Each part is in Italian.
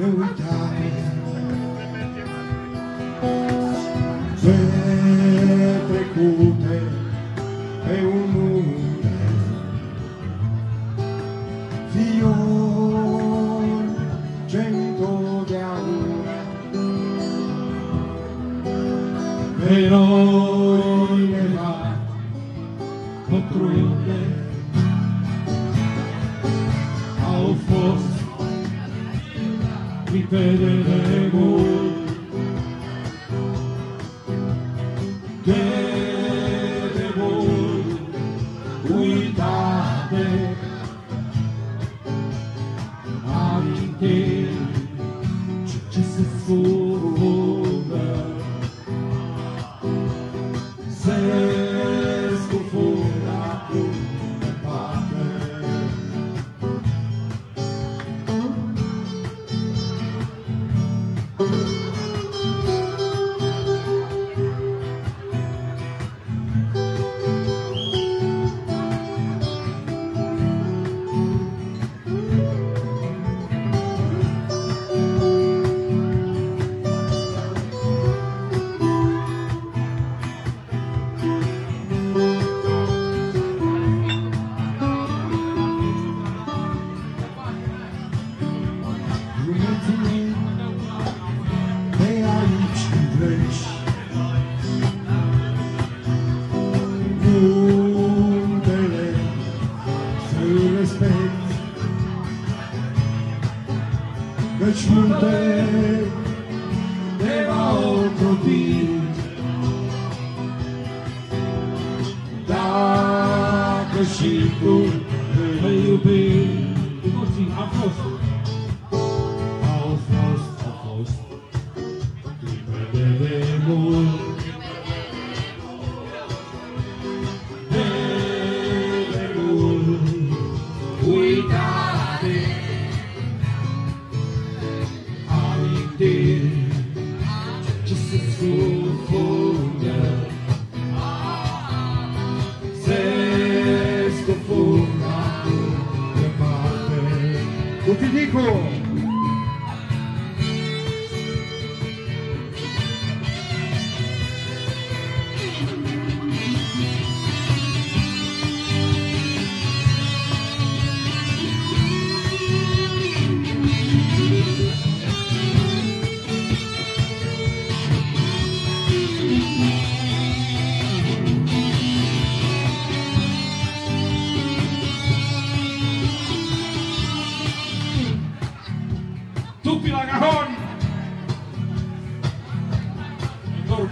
lontane pietre e un nulla fior cento di augura però rilevarà contro il me ao fosse diferente. aici Muntele Să-l respect. Căci munte Te va ocroti. Dacă și tu Mă iubi Cum ar fi, fost. did just a school. Sesto formato, le mappe. Non!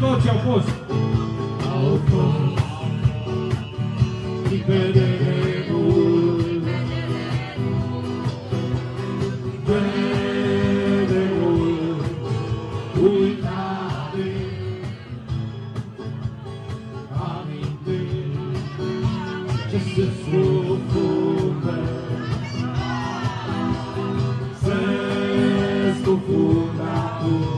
Mudou, tio Augusto? Just a fool, fool, man. Says se fool, not fool.